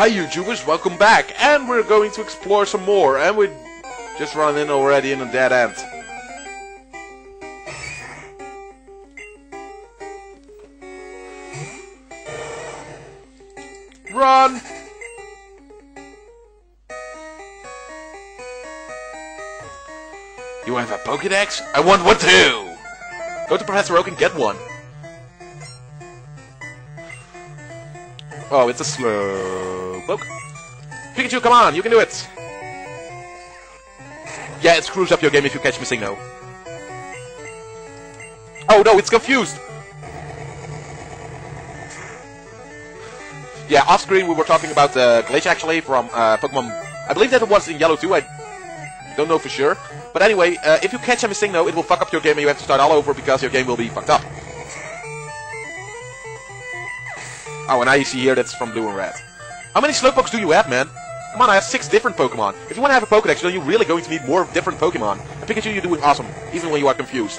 Hi YouTubers, welcome back, and we're going to explore some more, and we just run in already in a dead end. Run! You have a Pokedex? I want one too! Go to Professor Oak and get one. Oh, it's a slow poke. Pikachu, come on, you can do it! Yeah, it screws up your game if you catch MissingNo. Oh no, it's confused! Yeah, off screen we were talking about the glitch actually from uh, Pokemon. I believe that it was in Yellow too. I don't know for sure. But anyway, uh, if you catch a MissingNo, it will fuck up your game and you have to start all over because your game will be fucked up. Oh, and you see here that's from Blue and Red. How many Slowpokes do you have, man? Come on, I have six different Pokemon. If you want to have a Pokedex, then you're really going to need more different Pokemon. And Pikachu, you're doing awesome, even when you are confused.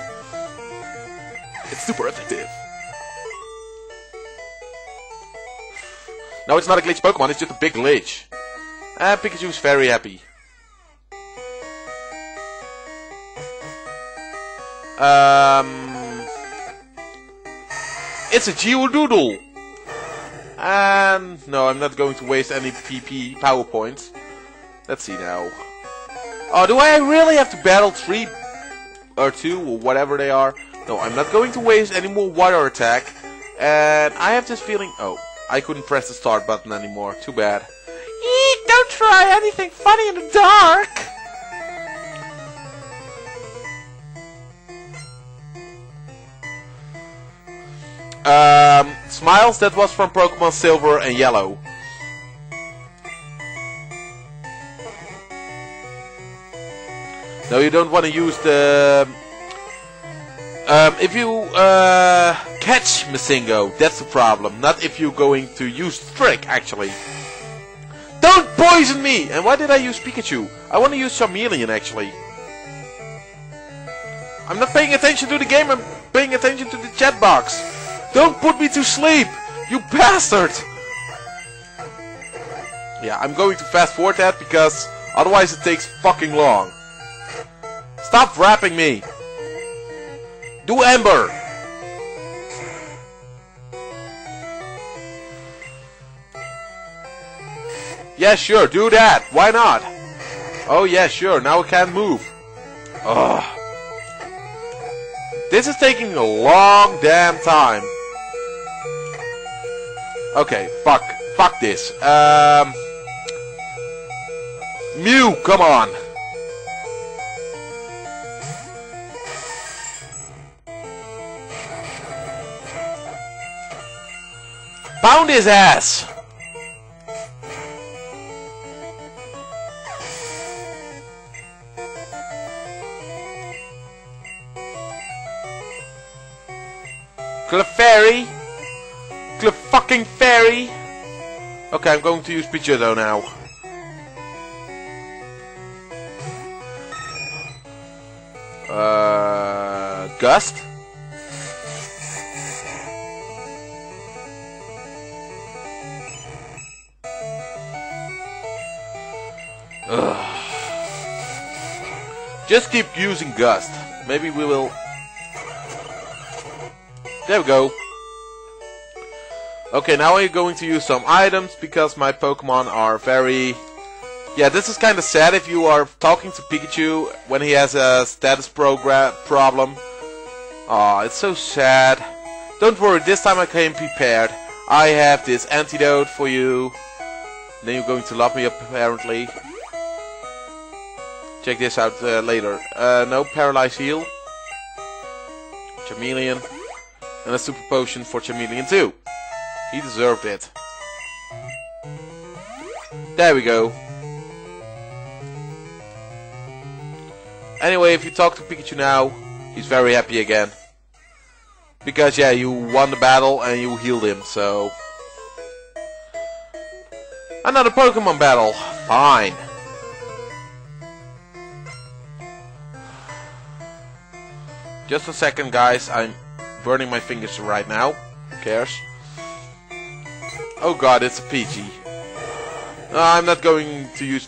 It's super effective. No, it's not a glitch Pokemon, it's just a big glitch. And Pikachu's very happy. Um, it's a Geodoodle! And no, I'm not going to waste any PP power points. Let's see now. Oh, do I really have to battle three or two or whatever they are? No, I'm not going to waste any more water attack. And I have this feeling. Oh, I couldn't press the start button anymore. Too bad. Eek, don't try anything funny in the dark. Um, Smiles, that was from Pokemon Silver and Yellow. No, you don't want to use the... Um, if you uh, catch MissingNo, that's the problem. Not if you're going to use Trick, actually. Don't poison me! And why did I use Pikachu? I want to use Charmeleon, actually. I'm not paying attention to the game, I'm paying attention to the chat box. Don't put me to sleep! You bastard! Yeah, I'm going to fast forward that because otherwise it takes fucking long. Stop wrapping me! Do Ember! Yeah, sure, do that. Why not? Oh, yeah, sure. Now I can't move. Ugh. This is taking a long damn time. Okay, fuck. Fuck this. Um... Mew, come on. Pound his ass! Clefairy! Cliff fucking fairy! Okay, I'm going to use Pidgeotto now. Uh, Gust? Just keep using Gust. Maybe we will... There we go. Okay, now we're going to use some items because my Pokemon are very... Yeah, this is kind of sad if you are talking to Pikachu when he has a status program problem. Aw, it's so sad. Don't worry, this time I came prepared. I have this antidote for you. Then you're going to love me apparently. Check this out uh, later. Uh, no, Paralyze Heal. Charmeleon. And a Super Potion for Charmeleon too. He deserved it. There we go. Anyway, if you talk to Pikachu now, he's very happy again. Because, yeah, you won the battle and you healed him, so... Another Pokemon battle. Fine. Just a second, guys. I'm burning my fingers right now. Who cares? Oh god, it's a. No, I'm not going to use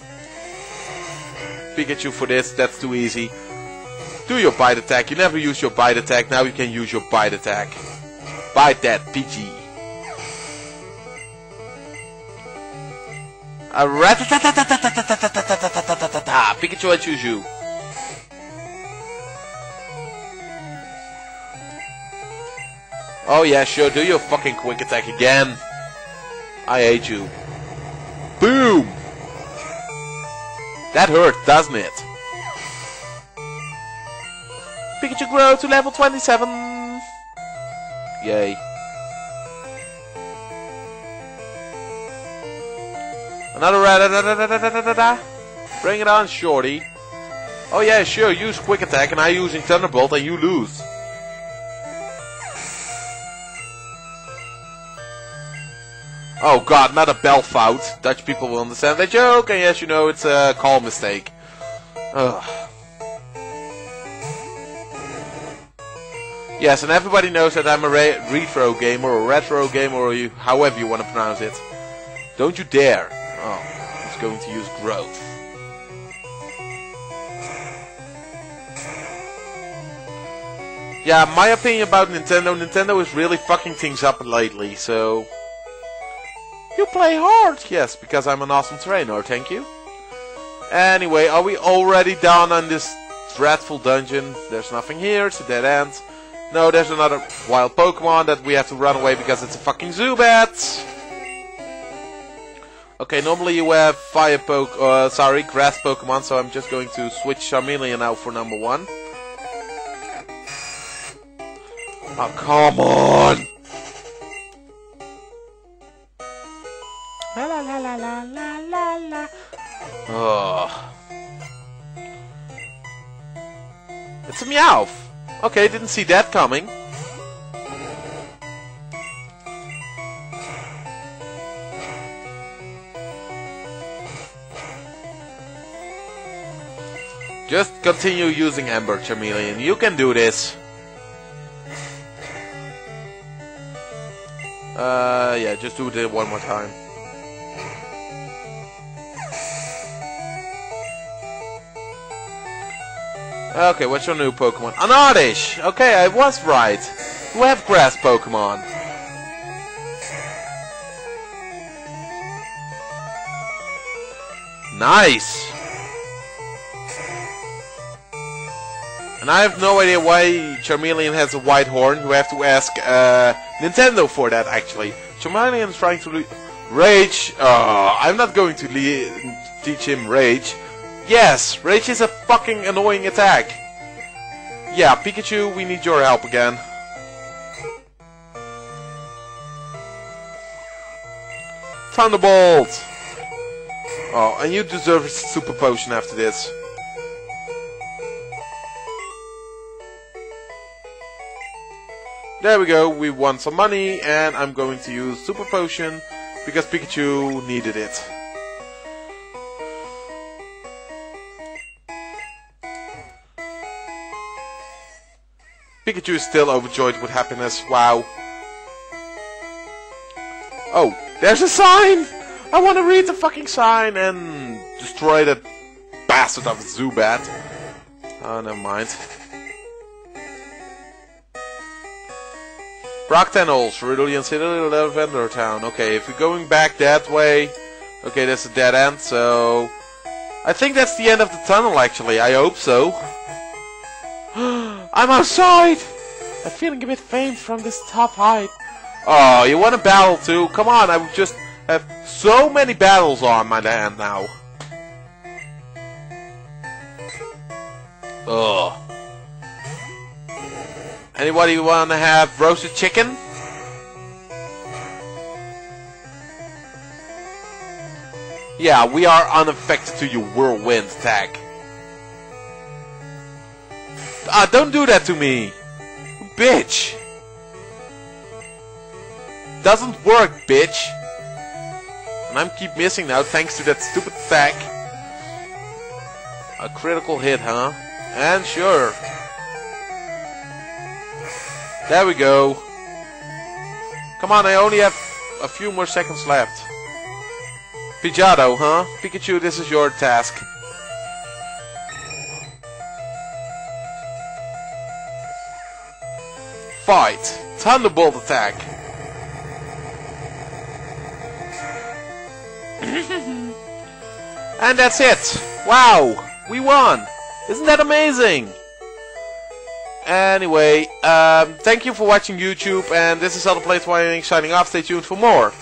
Pikachu for this. That's too easy. Do your bite attack. You never use your bite attack. Now you can use your bite attack. Bite that, PG. A rat Pikachu, I choose you. Oh yeah, sure, do your fucking quick attack again. I hate you. Boom! That hurt, doesn't it? Pikachu grow to level 27! Yay. Another rat Bring it on, shorty. Oh yeah, sure, use quick attack and I using Thunderbolt and you lose. Oh god, not a bell Belfout. Dutch people will understand the joke, and yes, you know, it's a call mistake. Ugh. Yes, and everybody knows that I'm a re retro gamer, or retro gamer, or you, however you want to pronounce it. Don't you dare. Oh, he's going to use growth. Yeah, my opinion about Nintendo, Nintendo is really fucking things up lately, so... You play hard! Yes, because I'm an awesome trainer, thank you. Anyway, are we already down on this dreadful dungeon? There's nothing here, it's a dead end. No, there's another wild Pokemon that we have to run away because it's a fucking Zubat! Okay, normally you have fire poke, uh, sorry, grass Pokemon, so I'm just going to switch Charmeleon out for number one. Oh, come on! La la la la. Oh. It's a Meowth. Okay, didn't see that coming. Just continue using Ember Charmeleon. You can do this. Uh, yeah, just do it one more time. Okay, what's your new Pokemon? An Oddish! Okay, I was right. We have grass Pokemon. Nice! And I have no idea why Charmeleon has a white horn. You have to ask uh, Nintendo for that, actually. Charmeleon is trying to rage. Uh, I'm not going to teach him rage. Yes, Rage is a fucking annoying attack. Yeah, Pikachu, we need your help again. Thunderbolt! Oh, and you deserve a super potion after this. There we go, we won some money, and I'm going to use super potion because Pikachu needed it. Pikachu is still overjoyed with happiness. Wow. Oh, there's a sign! I want to read the fucking sign and destroy that bastard of Zubat. Oh, never mind. Rock Halls, Cerulean City, Lavender Town. Okay, if we're going back that way... Okay, that's a dead end, so... I think that's the end of the tunnel, actually. I hope so. I'm outside! I'm feeling a bit faint from this top height. Oh, you want a battle too? Come on, I just have so many battles on my hand now. Ugh. Anybody want to have roasted chicken? Yeah, we are unaffected to your whirlwind attack. Ah, don't do that to me! Bitch! Doesn't work, bitch! And I'm keep missing now thanks to that stupid sack. A critical hit, huh? And sure. There we go. Come on, I only have a few more seconds left. Pidgeotto, huh? Pikachu, this is your task. Fight! Thunderbolt attack! and that's it! Wow! We won! Isn't that amazing? Anyway, um, thank you for watching YouTube, and this is Other Plays signing off. Stay tuned for more.